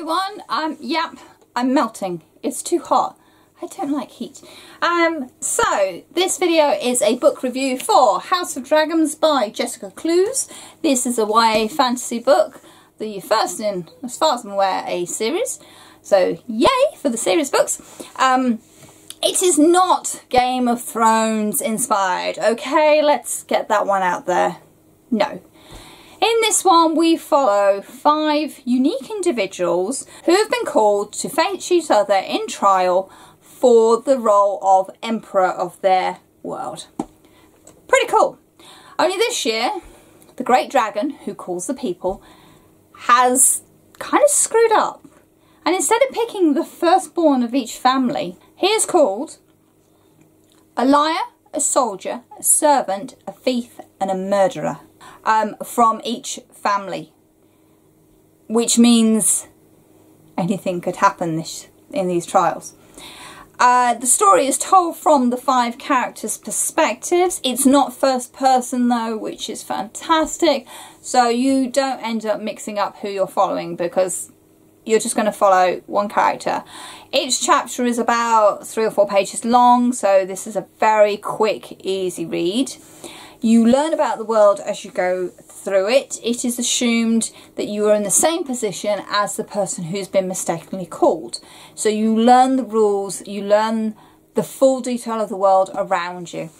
everyone. Um, yep, I'm melting. It's too hot. I don't like heat. Um, so, this video is a book review for House of Dragons by Jessica Cluess. This is a YA fantasy book, the first in, as far as I'm aware, a series. So, yay for the series books. Um, it is not Game of Thrones inspired, okay? Let's get that one out there. No, in this one, we follow five unique individuals who have been called to face each other in trial for the role of Emperor of their world. Pretty cool. Only this year, the Great Dragon, who calls the people, has kind of screwed up. And instead of picking the firstborn of each family, he is called a liar, a soldier, a servant, a thief, and a murderer um, from each family, which means anything could happen this, in these trials. Uh, the story is told from the five characters' perspectives. It's not first person though, which is fantastic. So you don't end up mixing up who you're following because you're just going to follow one character. Each chapter is about three or four pages long, so this is a very quick, easy read. You learn about the world as you go through it. It is assumed that you are in the same position as the person who's been mistakenly called. So you learn the rules, you learn the full detail of the world around you.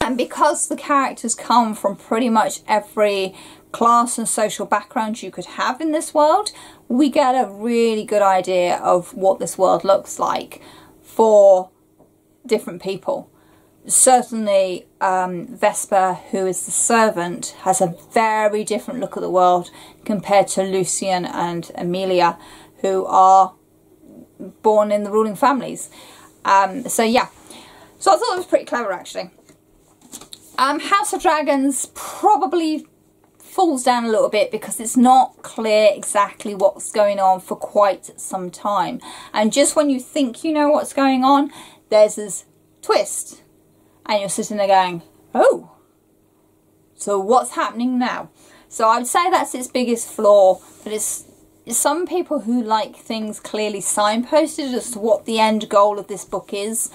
And because the characters come from pretty much every class and social background you could have in this world, we get a really good idea of what this world looks like for different people certainly um, Vesper, who is the servant, has a very different look at the world compared to Lucian and Amelia, who are born in the ruling families. Um, so yeah, so I thought it was pretty clever actually. Um, House of Dragons probably falls down a little bit because it's not clear exactly what's going on for quite some time. And just when you think you know what's going on, there's this twist and you're sitting there going, oh, so what's happening now? So I would say that's its biggest flaw, but it's, it's some people who like things clearly signposted as to what the end goal of this book is.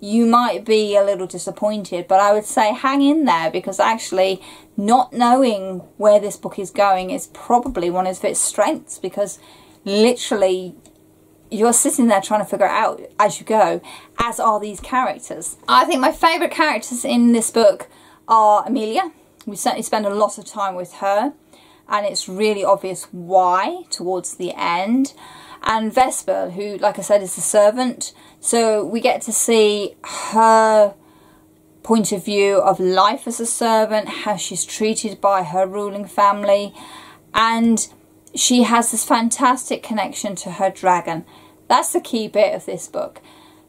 You might be a little disappointed, but I would say hang in there because actually not knowing where this book is going is probably one of its strengths because literally you're sitting there trying to figure it out as you go, as are these characters. I think my favourite characters in this book are Amelia. We certainly spend a lot of time with her and it's really obvious why towards the end. And Vesper, who, like I said, is the servant. So we get to see her point of view of life as a servant, how she's treated by her ruling family, and she has this fantastic connection to her dragon. That's the key bit of this book.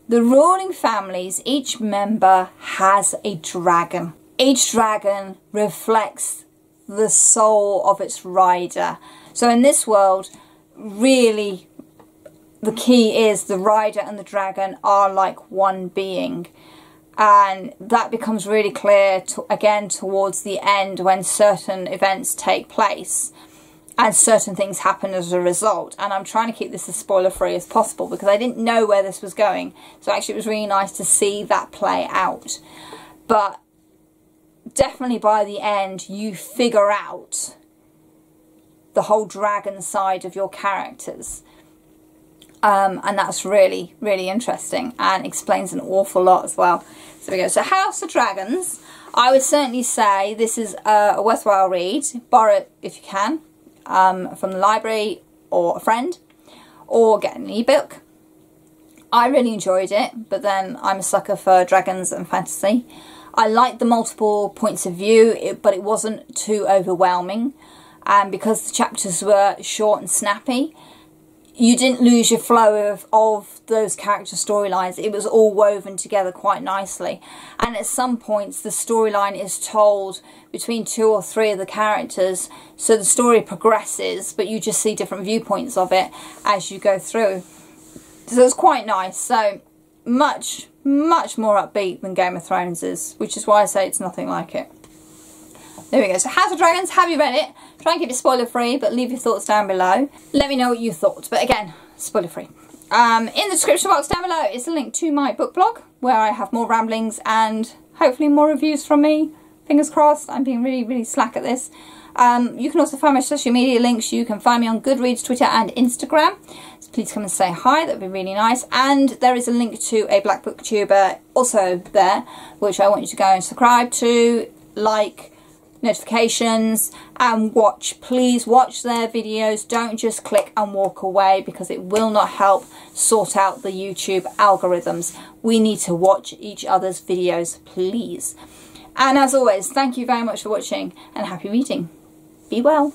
The ruling families, each member has a dragon. Each dragon reflects the soul of its rider. So in this world, really the key is the rider and the dragon are like one being. And that becomes really clear to, again towards the end when certain events take place and certain things happen as a result. And I'm trying to keep this as spoiler free as possible because I didn't know where this was going. So actually it was really nice to see that play out. But definitely by the end you figure out the whole dragon side of your characters. Um, and that's really, really interesting and explains an awful lot as well. So we go. So House of Dragons, I would certainly say this is a, a worthwhile read. Borrow it if you can um, from the library or a friend or get an ebook. I really enjoyed it, but then I'm a sucker for dragons and fantasy. I liked the multiple points of view, but it wasn't too overwhelming. And because the chapters were short and snappy, you didn't lose your flow of, of those character storylines. It was all woven together quite nicely. And at some points, the storyline is told between two or three of the characters. So the story progresses, but you just see different viewpoints of it as you go through. So it's quite nice. So much, much more upbeat than Game of Thrones is, which is why I say it's nothing like it. There we go. So House of Dragons, have you read it? Try and keep it spoiler free, but leave your thoughts down below. Let me know what you thought. But again, spoiler free. Um, in the description box down below is a link to my book blog where I have more ramblings and hopefully more reviews from me. Fingers crossed. I'm being really, really slack at this. Um, you can also find my social media links. You can find me on Goodreads, Twitter and Instagram. So please come and say hi. That would be really nice. And there is a link to a Black Booktuber also there, which I want you to go and subscribe to, like, notifications and watch please watch their videos. Don't just click and walk away because it will not help sort out the YouTube algorithms. We need to watch each other's videos please. And as always thank you very much for watching and happy reading. Be well